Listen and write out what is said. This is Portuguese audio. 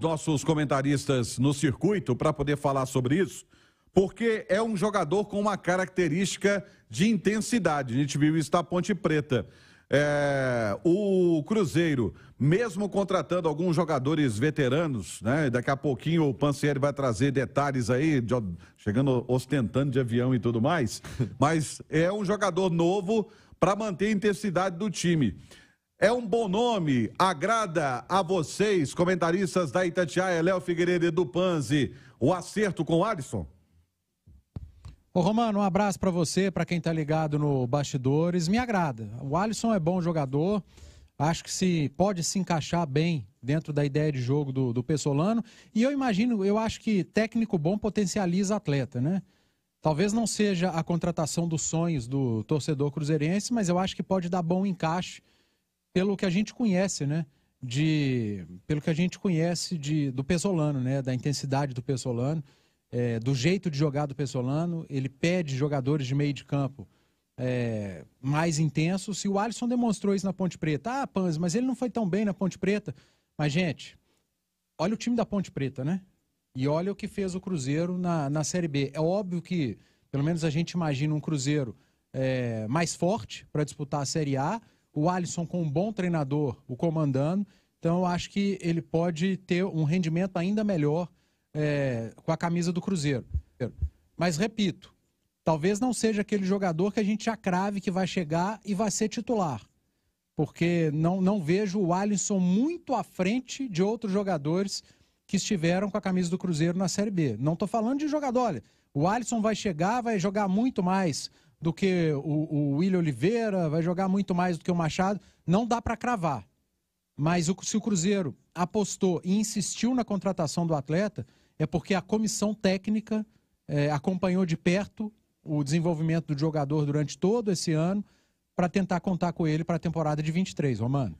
nossos comentaristas no circuito para poder falar sobre isso, porque é um jogador com uma característica de intensidade. A gente viu isso na Ponte Preta. É, o Cruzeiro, mesmo contratando alguns jogadores veteranos, né? Daqui a pouquinho o Pancieri vai trazer detalhes aí, de, chegando ostentando de avião e tudo mais. Mas é um jogador novo para manter a intensidade do time. É um bom nome, agrada a vocês, comentaristas da Itatiaia, Léo Figueiredo e do Panzi, o acerto com o Alisson? Ô Romano, um abraço para você, para quem tá ligado no Bastidores. Me agrada. O Alisson é bom jogador. Acho que se pode se encaixar bem dentro da ideia de jogo do, do Pessolano. E eu imagino, eu acho que técnico bom potencializa atleta, né? Talvez não seja a contratação dos sonhos do torcedor cruzeirense, mas eu acho que pode dar bom encaixe pelo que a gente conhece, né? De, pelo que a gente conhece de, do Pesolano, né? Da intensidade do Pesolano, é, do jeito de jogar do Pesolano. Ele pede jogadores de meio de campo é, mais intensos. Se o Alisson demonstrou isso na Ponte Preta, ah, Panz, mas ele não foi tão bem na Ponte Preta. Mas, gente, olha o time da Ponte Preta, né? E olha o que fez o Cruzeiro na, na Série B. É óbvio que, pelo menos a gente imagina um Cruzeiro é, mais forte para disputar a Série A o Alisson com um bom treinador o comandando. Então eu acho que ele pode ter um rendimento ainda melhor é, com a camisa do Cruzeiro. Mas repito, talvez não seja aquele jogador que a gente já crave que vai chegar e vai ser titular. Porque não, não vejo o Alisson muito à frente de outros jogadores que estiveram com a camisa do Cruzeiro na Série B. Não estou falando de jogador, olha, o Alisson vai chegar, vai jogar muito mais do que o, o William Oliveira, vai jogar muito mais do que o Machado. Não dá para cravar. Mas o, se o Cruzeiro apostou e insistiu na contratação do atleta, é porque a comissão técnica é, acompanhou de perto o desenvolvimento do jogador durante todo esse ano para tentar contar com ele para a temporada de 23, Romano.